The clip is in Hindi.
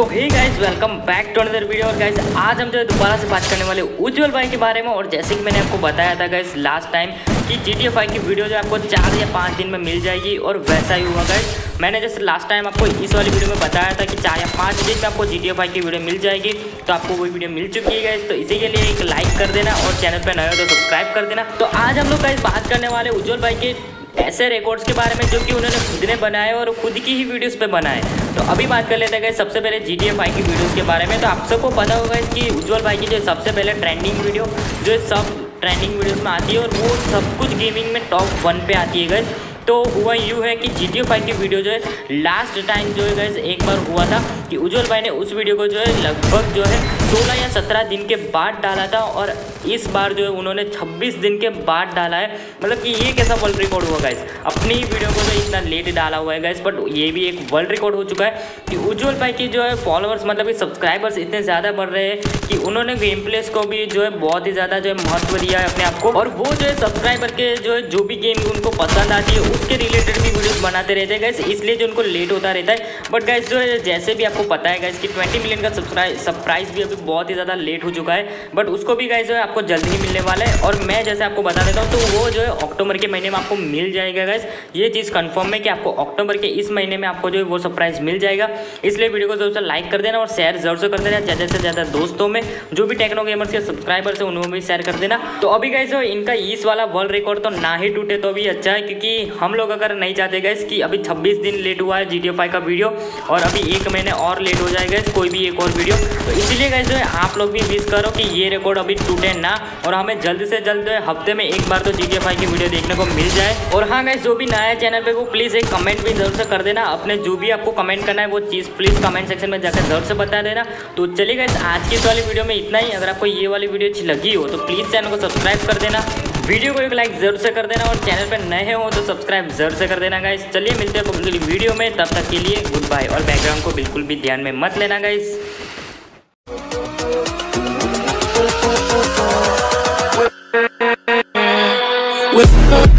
तो hey guys welcome back to another video और गाइज़ आज हम जो है दोबारा से बात करने वाले उज्जवल भाई के बारे में। और जैसे कि मैंने आपको बताया था गाइस लास्ट टाइम कि जी टी एफ़ आई की वीडियो जो आपको चार या पाँच दिन में मिल जाएगी और वैसा ही हुआ गाइज़ मैंने जैसे लास्ट टाइम आपको इस वाली वीडियो में बताया था कि चार या पाँच दिन में आपको जी टी एफ़ आई की वीडियो मिल जाएगी। तो आपको वो वीडियो मिल चुकी है गाइज़ तो इसी के लिए एक लाइक कर देना और चैनल पर नए हो तो सब्सक्राइब कर देना। तो आज हम लोग गाइज़ बात करने वाले उज्जवल भाई के ऐसे रिकॉर्ड्स के बारे में जो कि उन्होंने खुद ने बनाए और खुद की ही वीडियोस पे बनाए। तो अभी बात कर लेते हैं सबसे पहले जी टी की वीडियोस के बारे में। तो आप सबको पता होगा कि उज्जवल भाई की जो सबसे पहले ट्रेंडिंग वीडियो जो सब ट्रेंडिंग वीडियोस में आती है और वो सब कुछ गेमिंग में टॉप वन पे आती है गैस तो हुआ यूँ है कि जी टी फाइव की वीडियो जो है लास्ट टाइम जो है गैस एक बार हुआ था कि उज्जवल भाई ने उस वीडियो को जो है, लगभग जो है सोलह या सत्रह दिन के बाद डाला था और इस बार जो है उन्होंने छब्बीस दिन के बाद डाला है। मतलब कि ये कैसा वर्ल्ड रिकॉर्ड हुआ गाइस अपनी वीडियो को तो इतना लेट डाला हुआ है गाइस बट ये भी एक वर्ल्ड रिकॉर्ड हो चुका है कि उज्जवल भाई की जो है फॉलोअर्स मतलब कि सब्सक्राइबर्स इतने ज़्यादा बढ़ रहे हैं कि उन्होंने गेम प्लेस को भी जो है बहुत ही ज़्यादा जो है महत्व दिया है अपने आप को। और वो जो है सब्सक्राइबर के जो है जो भी गेम उनको पसंद आती है, उसके रिलेटेड भी बनाते रहते हैं गैस इसलिए जो उनको लेट होता रहता है। बट गैस जो है, जैसे भी आपको पता है गैस कि 20 मिलियन का सरप्राइज़ भी अभी बहुत ही ज़्यादा लेट हो चुका है। बट उसको भी गैस जो है, आपको जल्दी ही मिलने वाला है। और मैं जैसे आपको बता देता हूँ तो वो जो है अक्टूबर के महीने में आपको मिल जाएगा गैस ये चीज़ कन्फर्म है कि आपको अक्टूबर के इस महीने में आपको जो है, वो सरप्राइज़ मिल जाएगा। इसलिए वीडियो को ज़रूर से लाइक कर देना और शेयर ज़रूर से कर देना ज़्यादा से ज़्यादा दोस्तों में। जो भी टेक्नो गेमर्स के सब्सक्राइबर्स है उन्होंने भी शेयर कर देना। तो अभी गैस इनका इस वाला वर्ल्ड रिकॉर्ड तो ना ही टूटे तो भी अच्छा है, क्योंकि हम लोग अगर नहीं चाहते गए कि अभी 26 दिन लेट हुआ है जी टी का वीडियो और अभी एक महीने और लेट हो जाएगा, कोई भी एक और वीडियो तो इसीलिए गए जो है, आप लोग भी विश करो कि ये रिकॉर्ड अभी टूटे ना और हमें जल्द से जल्द हफ़्ते में एक बार तो जी की वीडियो देखने को मिल जाए। और हाँ गए जो भी नया चैनल पर वो प्लीज़ एक कमेंट भी ज़रूर से कर देना। अपने जो भी आपको कमेंट करना है, वो चीज़ प्लीज़ कमेंट सेक्शन में जाकर ज़रूर से बता देना। तो चलिए गए आज की इस वाली वीडियो में इतना ही। अगर आपको ये वाली वीडियो अच्छी लगी हो तो प्लीज़ चैनल को सब्सक्राइब कर देना। वीडियो को एक लाइक ज़रूर से कर देना और चैनल पर नए हो तो सब्सक्राइब ज़रूर से कर देना गाइस चलिए मिलते हैं अगली वीडियो में, तब तक के लिए गुड बाय और बैकग्राउंड को बिल्कुल भी ध्यान में मत लेना गाइस with